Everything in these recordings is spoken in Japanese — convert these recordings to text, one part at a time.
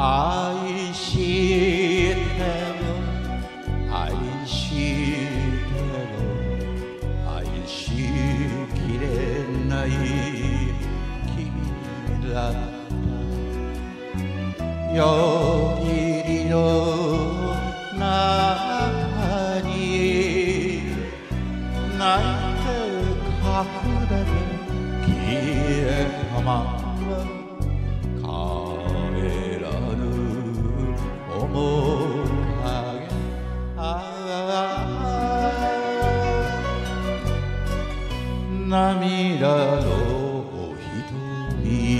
愛しても愛しても愛しきれない。た夜霧の中に泣いて隠れて消えたまま帰らぬ面影ああ涙の瞳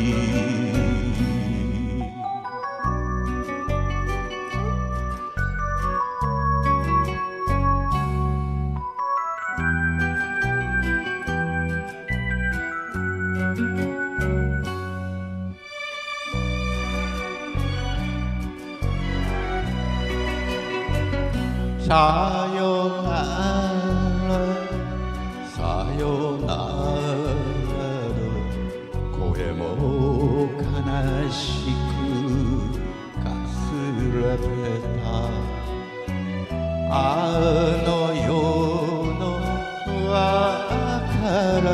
さよなら。さよなら声も悲しくかすれてたあの世の別れ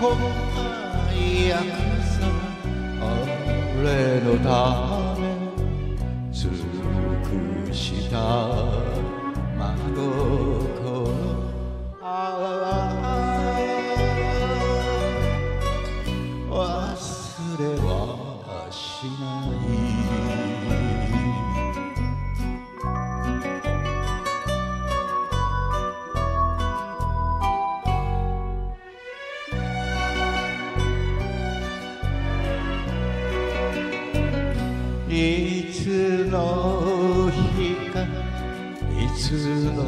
こんな約束俺のためした真心ああ忘れはしない。いつの日つの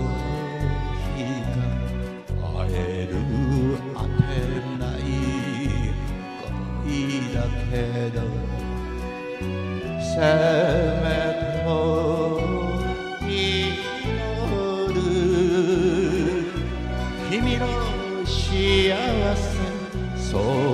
日か会えるあてない恋だけどせめて祈る君の幸せそれ